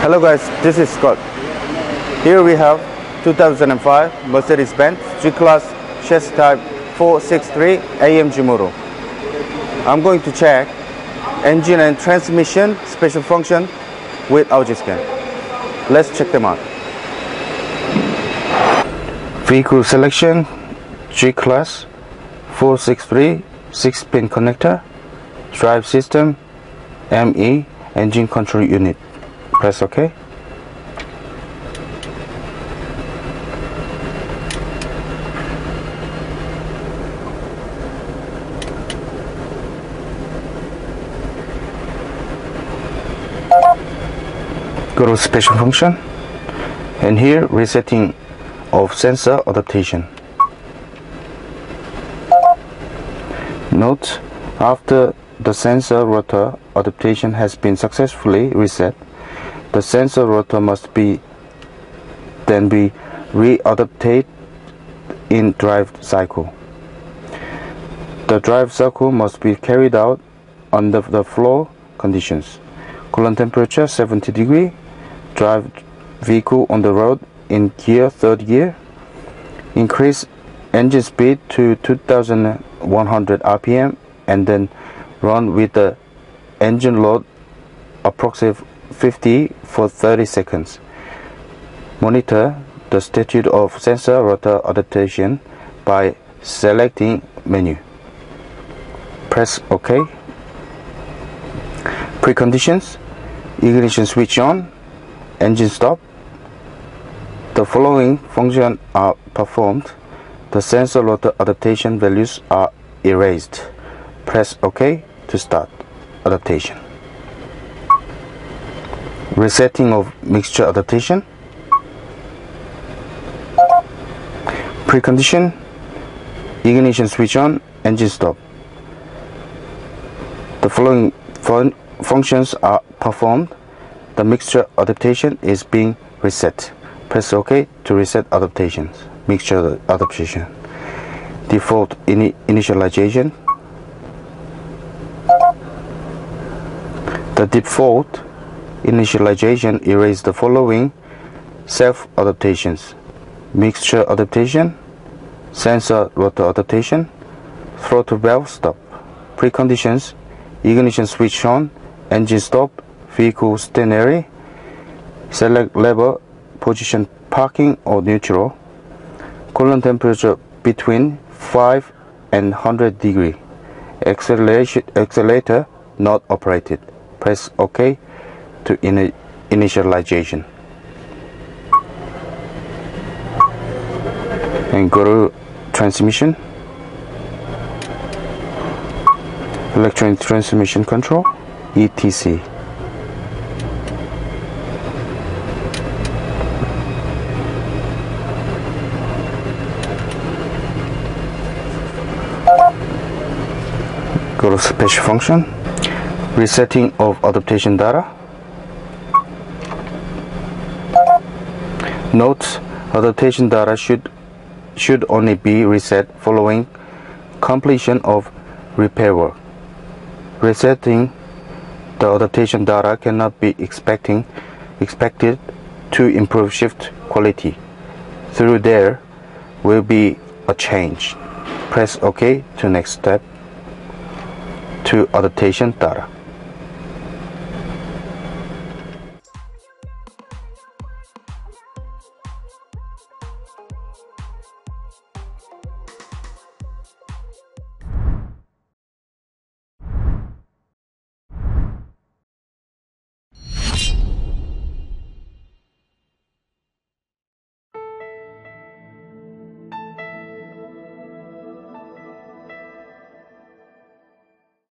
Hello guys, this is Scott. Here we have 2005 Mercedes-Benz G-Class chassis type 463 AMG model. I'm going to check engine and transmission special function with AutoScan. Let's check them out. Vehicle selection G-Class 463 6-pin connector drive system ME engine control unit press OK? Go to special function. And here resetting of sensor adaptation. Note after the sensor rotor adaptation has been successfully reset the sensor rotor must be then be readapted in drive cycle. The drive cycle must be carried out under the floor conditions. Coolant temperature 70 degree drive vehicle on the road in gear third gear. Increase engine speed to 2100 rpm and then run with the engine load approximately 50 for 30 seconds monitor the status of sensor rotor adaptation by selecting menu press ok preconditions ignition switch on engine stop the following functions are performed. The sensor rotor adaptation values are erased. Press OK to start adaptation. Resetting of mixture adaptation. Precondition ignition switch on, engine stop. The following fun functions are performed. The mixture adaptation is being reset. Press OK to reset adaptations, mixture adaptation. Default ini initialization. The default initialization erases the following self-adaptations. Mixture adaptation, sensor rotor adaptation, throttle valve stop. Preconditions, ignition switch on, engine stop, vehicle stationary, select level position parking or neutral, coolant temperature between 5 and 100 degree, accelerator not operated. Press OK to in initialization. And go to transmission, electronic transmission control, ETC. go to special function resetting of adaptation data note adaptation data should should only be reset following completion of repair work. Resetting the adaptation data cannot be expecting expected to improve shift quality. Through there will be a change. Press ok to next step to adaptation data.